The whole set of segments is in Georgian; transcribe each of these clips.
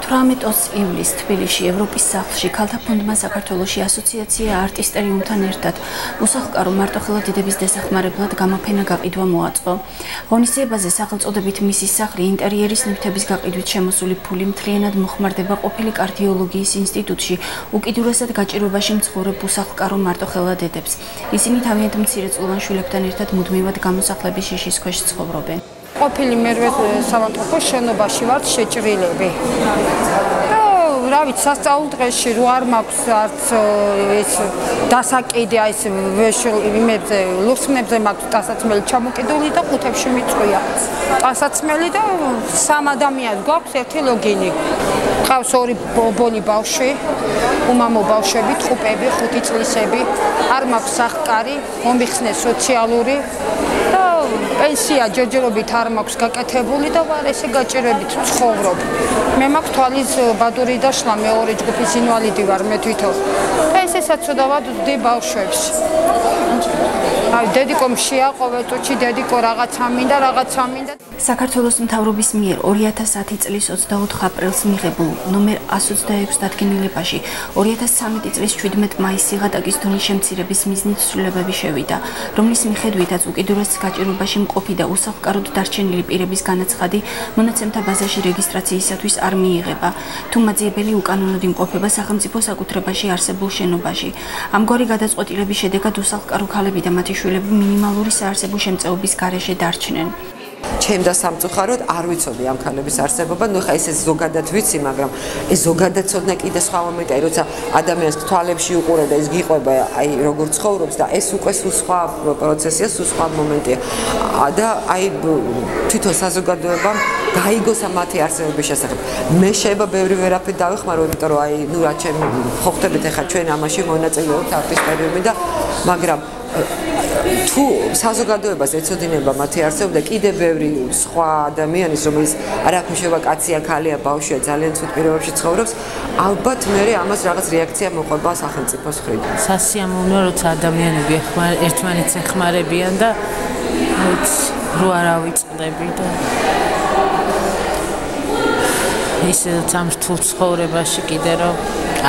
18 ივლისს თბილისში ევროპის სახლში ქალთა ფონდმა საქართველოსი ასოციაცია არტისტერიუმთან ერთად უსახლკარო მარტოხელა დიდების დასახმარებლად გამოფენა გაყიდვა მოაწყო. ღონისძიებაზე სახელწოდებით მისის სახლი ინტერიერის ნივთების გაყიდვით შემოსული ფული მთლიანად მოხმარდება ყოფილი კარდიოლოგიის ინსტიტუტში უკიდურესად გაჭირვებაში მცხოვრებ უსახლკარო მარტოხელა დედებს. ისინი თავიანთ მცირეწლოვან შვილებთან ერთად მუდმივად გამოსახლების შიშის ქვეშ ცხოვრობენ. ყოფილი მერვე სამართლო შენობაში ვართ შეჭრილები. რა ვიცი, სასწაულ დღეში რო არ მაქვს არც ეს დასაკიდე აი ეს ვეშლიმებზე, ლურსმნებზე მაქვს დასაცმელი ჩამოკიდული და ხუთებში მიწვია. დასაცმელი და სამ ადამიანს გვაქვს ერთი ლოგინი. ყავს ორი ბოლი ბავშვი, უმამო ბავშვები, თხუპები, ხუთი წლისები. არ მაქვს სახკარი, მომიხსნე სოციალური და პენსია ჯერჯერობით არ მაქვს გაკეთებული და ვარ ესე გაჭირებით ცხოვრობ. მე მაქვს თვალის ბადური და შლა მეორე ჯგუფის ინვალიდი ვარ მე თვითონ. და ესესაც ცუდავად ვდი ბავშვებს. აი დედიკომ შეაყოვე თუჩი დედიკო რაღაცა მინდა რაღაცა მინდა საქართველოს მთავრობის მიერ 2010 წლის 24 აპრილს მიღებულ ნომერ 126 დადგენილებაში 2013 წლის 17 მაისს სიღატაკის დონის შემცირების მიზნით ცვლილებები შევიდა, რომლის მიხედვითაც უკიდურეს გაჭირვებაში მყოფი და უსახლკაროდ დარჩენილი პირების განაცხადი მონაცემთა ბაზაში რეგისტრაციისათვის არ მიიღება, თუ მაძიებელი უკანონოდ იმყოფება სახელმწიფო საკუთრებაში არსებულ შენობაში. ამგვარი გადაწყვეტილების შედეგად უსახლკარო ქალები და მათი შვილები მინიმალური საარსებო შემწეობის გარეშე დარჩნენ. ჩემ და სამწუხაროდ არ ვიცოდი ამ ქალების არსებობა. ნუ ხა ესე ზოგადად ვიცი, მაგრამ ეს ზოგადად ცოდნა კიდე სხვა მომენტია, როცა ადამიანს თვალებში უყურებ და ის გიყვება, აი როგორ ცხოვრობს და ეს უკვე სულ სხვა პროცესია, სულ სხვა მომენტია. და აი თვითონ საზოგადოებამ გაიგოს ამ მათი არსებობის შესახებ. მე შეიძლება ბევრი ვერაფერი დავეხმარო, იმიტომ რომ აი ნუ რა ჩემ ხო ხტებით ახლა ჩვენ ამაში მონაწილეობთ არტისტერიუმი და მაგრამ თუ საზოგადოებას ეცოდინება მათი არსებობა და კიდე ბევრი სხვა ადამიანის რომელიც არ აქვს შევა კაცია, ხალია, ბავშვია, ძალიან ცუდ პირობებში ცხოვრობს, ალბათ მე ამას რაღაც რეაქცია მოყვება სახელმწიფოს მხრიდან. სასიამოვნოა, როცა ადამიანები ერთმანეთს ეხმარებიან და რო არა ვიწყდები და ისე ამ რთულ ცხოვრებაში კიდე რომ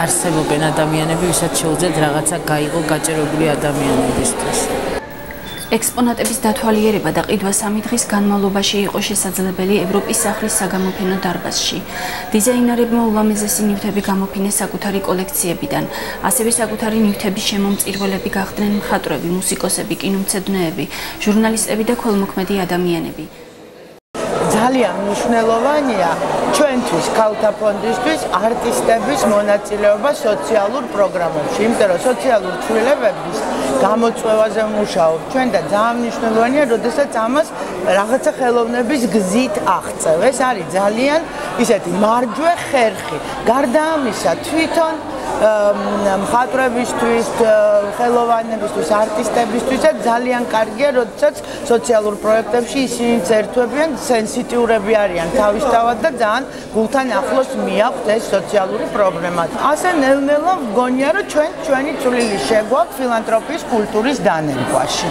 არსებობენ ადამიანები, ვისაც შეუძლიათ რაღაცა გაიგო გაჭირებული ადამიანებისთვის. ექსპონატების დათვალიერება და ყიდვა სამი დღის განმავლობაში იყო შესაძლებელი ევროპის სახლის საგამოფენო დარბაზში. დიზაინერებმა ულამაზესი ნივთები გამოფინეს საკუთარი კოლექციებიდან, ასევე საკუთარი ნივთების შემომწირველები გახდნენ მხატვრები, მუსიკოსები, კინომცოდნეები, ჟურნალისტები და ქოლმოქმედი ადამიანები. ძალიან მნიშვნელოვანია ჩვენთვის ქალთა ფონდისთვის არტისტების მონაწილეობა სოციალურ პროგრამებში, იმიტომ რომ სოციალურ ცვლილებების გამოწვევაზე მუშაობ ჩვენ და ძალიან მნიშვნელოვანია, როდესაც ამას რაღაცა ხელოვნების გზით აღწევ. ეს არის ძალიან ისეთი მარჯვე ხერხი. გარდა ამისა, თვითონ მხატვრებისთვის, ხელოვანებისთვის, არტისტებისთვისაც ძალიან კარგია, როდესაც სოციალურ პროექტებში ისინი ერთვებიან, სენსიტიურები არიან თავისთავად და ძალიან გულთან ახლოს მიაყვთ ეს სოციალური პრობლემა. ასე ნელ-ნელა მგონია, რომ ჩვენ ჩვენი წვლილი შეგვაქვს ფილანთროპიის კულტურის დანერგვაში.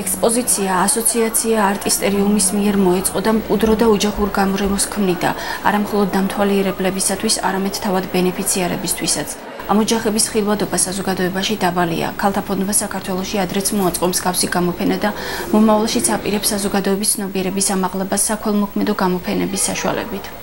ექსპოზიცია ასოციაცია არტისტერიუმის მიერ მოეწყო და მყუდრო და ოჯახურ გამრემოს ქმნიდა, არამხოლოდ დამთვალიერებლებისათვის, არამედ თავად ბენეფიციარებისთვისაც. ამ ოჯახების ხილვადობა საზოგადოებაში დაბალია. ქალთა ფონდმა საქართველოსი ადრეც მოაწყო მსგავსი გამოფენა და მომავალშიც აპირებს საზოგადოების ცნობიერების ამაღლებას საქველმოქმედო გამოფენების საშუალებით.